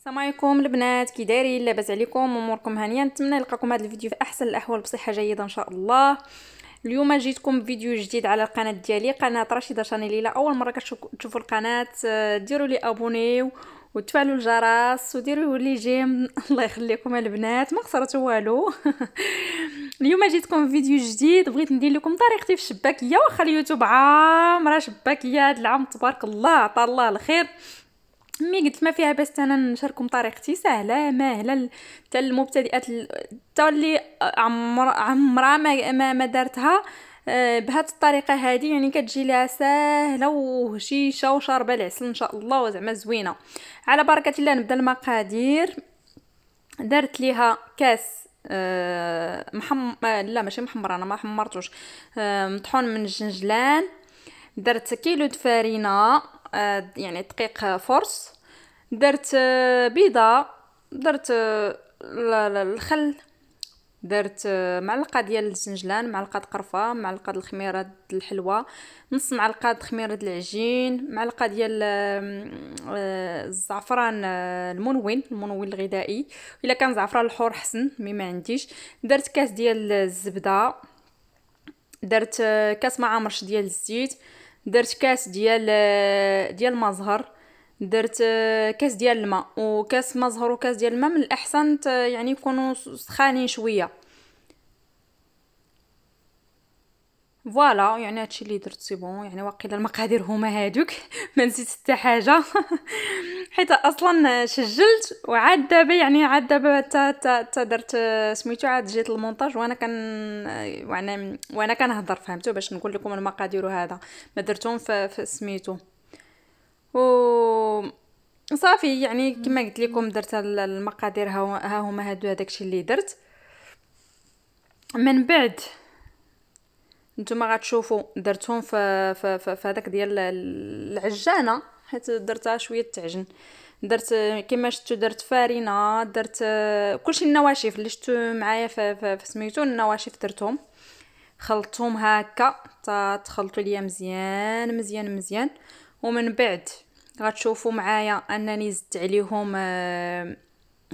السلام عليكم البنات كي دايرين لاباس عليكم أموركم هانية نتمنى نلقاكم هذا الفيديو في أحسن الأحوال بصحة جيدة إن شاء الله. اليوم جيتكم فيديو جديد على القناة ديالي قناة رشيدة شانيل إلا أول مرة كتشوفوا القناة ديروا لي abonner وتفعلوا الجرس وديروا لي j'aime. الله يخليكم البنات ما خسرتوا والو. اليوم جيتكم فيديو جديد بغيت ندير لكم طريقتي في الشباكية واخا اليوتيوب عامرة شباكية هذا العام تبارك الله عطا الله الخير. مي قلت ما فيها بس أنا نشارككم طريقتي سهلة ماهلة حتى المبتدئات حتى اللي عمر عمرها ما, ما, ما دارتها آه، بهذه الطريقة هذه يعني كتجي لها سهلة وهشيشه وشاربة العسل إن شاء الله وزعما زوينة. على بركة الله نبدأ المقادير. درت ليها كاس أه محم لا ماشي محمر أنا ما حمرتوش مطحون من الجنجلان درت كيلو فرينه أه يعني دقيق فرص درت آه، بيضة درت آه، الخل درت آه، معلقة ديال الزنجلان معلقة قرفة معلقة الخميرة الحلوه نص معلقة خميره العجين معلقة ديال الزعفران المنون المنون الغذائي. إلا كان زعفران الحور حسن مي ما عنديش. درت كاس ديال الزبدة درت كاس معامرش ديال الزيت. درت كاس ديال ديال المزهر درت آه، كاس ديال الماء وكاس ما زهر وكاس ديال الماء من الأحسن يعني يكونوا سخانين شوية. voilà يعني هادشي اللي درت c'est bon يعني واقيلا المقادير هما هادوك. ما نسيت حتى حاجة. حيت أصلا سجلت وعاد دابا يعني عاد دابا تا درت سميتو عاد جيت المونتاج وأنا كان وأنا وأنا كنهضر فهمتو؟ باش نقول لكم المقادير وهذا. ما درتهم في سميتو. و صافي يعني كما قلت لكم درت المقادير ها هما هادو هداكشي اللي درت. من بعد نتوما غتشوفوا درتهم في في في هذاك ديال العجانة حيت درتها شوية تعجن. درت كما شفتوا درت فرينه درت كلشي النواشف اللي شفتوا معايا في, في, في سميتو النواشف درتهم. خلطتهم هكا تخلطوا ليا مزيان مزيان مزيان. ومن بعد غتشوفوا معايا أنني زدت عليهم آه،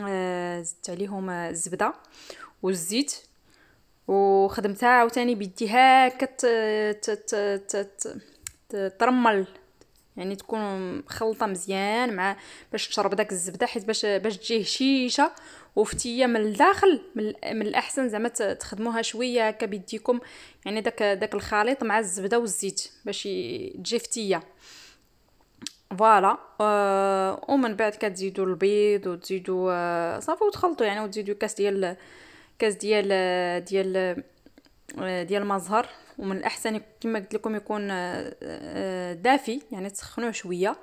آه، زدت عليهم الزبدة. والزيت وخدمتها عاوتاني بيدي هكا ترمل يعني تكون مخلطة مزيان مع باش تشرب داك الزبدة حيت باش باش تجي هشيشه وفتية من الداخل من, من الأحسن زعما تخدموها شوية هكا بيديكم. يعني داك داك الخليط مع الزبدة والزيت باش تجي فتية. فوالا. أه ومن بعد كتزيدوا البيض وتزيدوا أه صافي وتخلطوا يعني وتزيدوا كاس ديال كاس ديال ديال ديال المزهر ومن الأحسن كما قلت لكم يكون أه دافي يعني تسخنوه شوية.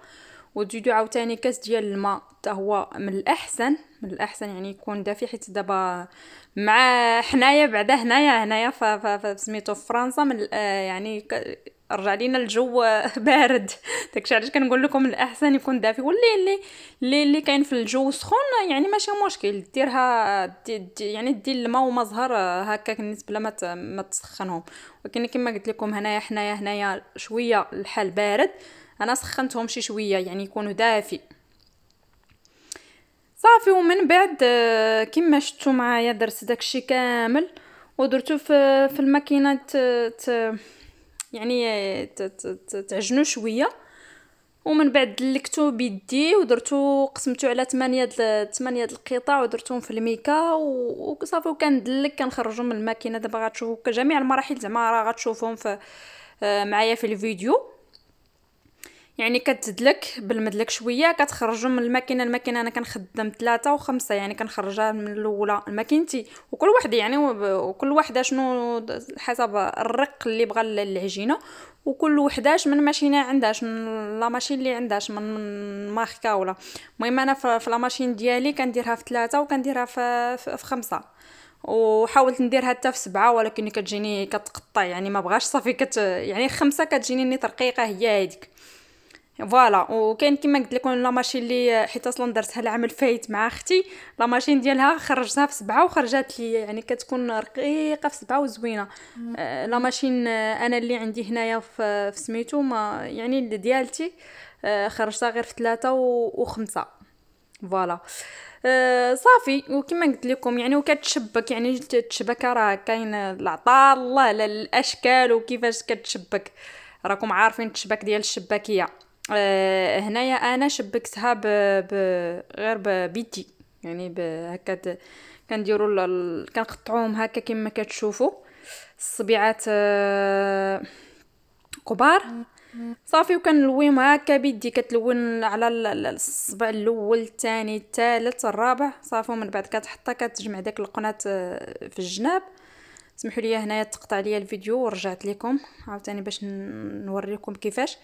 وتزيدوا عاوتاني كاس ديال الماء حتى هو من الأحسن من الأحسن يعني يكون دافي حيت دابا مع حنايا بعدا هنايا هنايا فسميتو في فرنسا من يعني رجع لينا الجو بارد. داكشي علاش كنقول لكم الأحسن يكون دافي. واللي اللي اللي, اللي كاين في الجو سخون يعني ماشي مشكل. ديرها دي دي يعني دير الماء ومزهر هكا بالنسبة ما ما تسخنهم. ولكن كما قلت لكم هنايا حنايا هنايا شوية الحال بارد. أنا سخنتهم شي شوية يعني يكونوا دافي. صافي ومن بعد كما شفتوا معايا درت داكشي كامل. ودرتو في في الماكينة يعني تعجنو شوية. ومن بعد دلكتو بيدي ودرتو قسمتو على 8 8 القطع ودرتهم في الميكا. وصافي وكندلك كنخرجو من الماكينة. دابا غتشوفوا جميع المراحل زعما راه غتشوفهم في آه، معايا في الفيديو. يعني كتدلك بالمدلك شوية كتخرجوا من الماكينة الماكينة أنا كنخدم ثلاثة وخمسة يعني كنخرجها من الأولى الماكينتي وكل واحد يعني وكل واحدة شنو حسب الرق اللي بغى العجينة. وكل وحداش من ماشينة عندهاش من لا ماشين اللي عندهاش من ماركة ولا. المهم أنا في la machine ديالي كنديرها في ثلاثة وكنديرها في, في خمسة. وحاولت نديرها حتى في سبعة ولكن كتجيني كتقطع يعني ما بغاش صافي كت يعني خمسة كتجيني ني ترقيقه هي هذيك voilà وكاين كما قلت لكم la machine اللي حيت أصلا درتها العام الفايت مع أختي la machine ديالها خرجتها في سبعة وخرجات لي يعني كتكون رقيقة في سبعة وزوينة. آه la machine آه أنا اللي عندي هنايا في, في سميتو ما يعني اللي ديالتي آه خرجتها غير في ثلاثة وخمسة. فوالا. أه صافي وكما قلت لكم يعني وكتشبك يعني الشبكه راه كاين العطاء الله على الأشكال وكيفاش كتشبك. راكم عارفين الشباك ديال الشباكية. أه هنايا أنا شبكتها ب... ب... غير بيدي. يعني ب... هكا كنديروا. كنقطعوهم هكا كما كتشوفوا الصبيعات أه كبار. صافي وكنلويهم هكا بيدي. كتلون على الصبع الأول الثاني الثالث الرابع. صافي ومن بعد كتحطها كتجمع داك القنات آه، في الجناب. سمحوا لي هنايا تقطع لي الفيديو ورجعت لكم عاوتاني باش نوريكم كيفاش.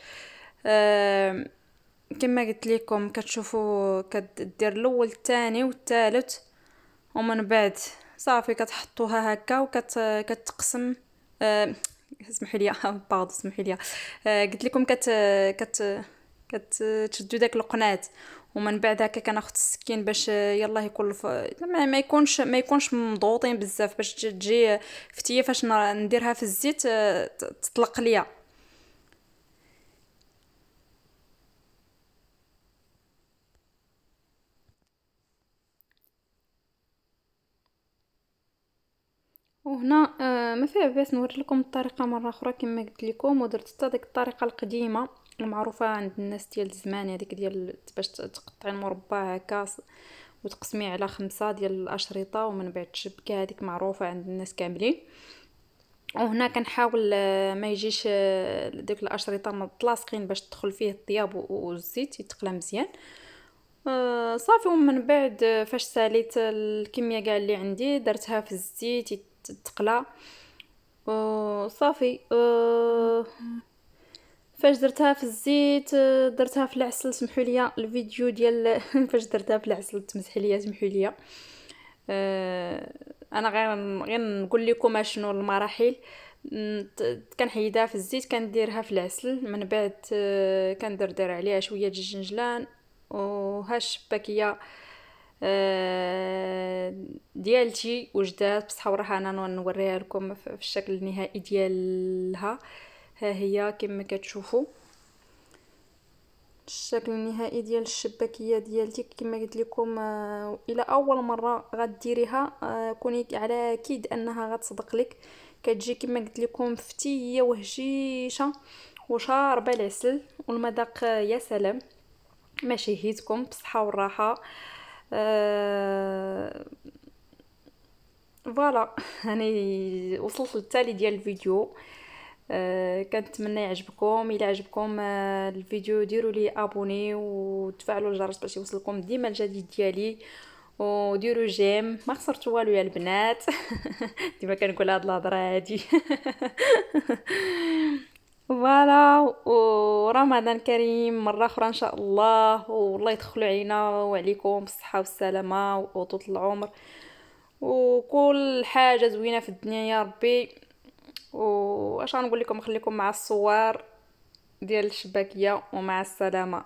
كما قلت لكم كتشوفوا كدير الأول الثاني والثالث ومن بعد صافي كتحطوها هكا وكتقسم اسمحوا لي بعض اسمحوا لي آه قلت لكم كت كت كتشدوا داك القنات ومن بعد هكا كناخذ السكين باش يلا يكون الف... ما يكونش ما يكونش مضغوطين بزاف. باش تجي فتية فاش نديرها في الزيت آه، تطلق ليا. وهنا آه ما فيها باس نوري لكم الطريقة مرة أخرى كما قلت لكم ودرت حتى ديك الطريقة القديمة المعروفة عند الناس ديال زمان هذيك ديال باش تقطعي المربع هكا وتقسمي على خمسة ديال الأشرطة ومن بعد تشبكي هذيك معروفة عند الناس كاملين. وهنا كنحاول آه، ما يجيش آه، ديك الأشرطة متلاصقين باش تدخل فيه الطياب والزيت يتقلى مزيان. آه صافي ومن بعد فاش ساليت الكميه كاع اللي عندي درتها في الزيت تقلى. صافي. فاش درتها في الزيت درتها في العسل سمحوا لي. الفيديو ديال فاش درتها في العسل تمسح لي سمحوا لي. أنا غير غير نقول لكم شنو المراحل. كنحيدها في الزيت كنديرها في العسل. من بعد كندردر عليها شوية الجنجلان. وها الشباكيه ديالتي وجدات بصح وراها أنا نوريها لكم في الشكل النهائي ديالها. ها هي كما كتشوفوا. الشكل النهائي ديال الشباكية ديالتي كما قلت لكم آه إلى أول مرة غديريها. آه كوني على أكيد أنها غتصدق لك. كتجي كما قلت لكم فتية وهشيشه وشاربة العسل. والمذاق يا سلام. ماشي هيتكم بصحة والراحه. voilà هاني وصلت للتالي ديال الفيديو. أه كنتمنى يعجبكم. إلى عجبكم أه الفيديو ديروا لي abonner وتفعلوا الجرس باش يوصلكم ديما الجديد ديالي. وديروا j'aime. ما خسرتوا والو يا البنات. ديما كنقول هاد الهضرة هادي. فوالا ورمضان كريم مرة أخرى إن شاء الله. والله يدخلوا علينا وعليكم بالصحة والسلامة وطول العمر. وكل حاجة زوينة في الدنيا يا ربي. واش غنقول لكم؟ خليكم مع الصور ديال الشباكية ومع السلامة.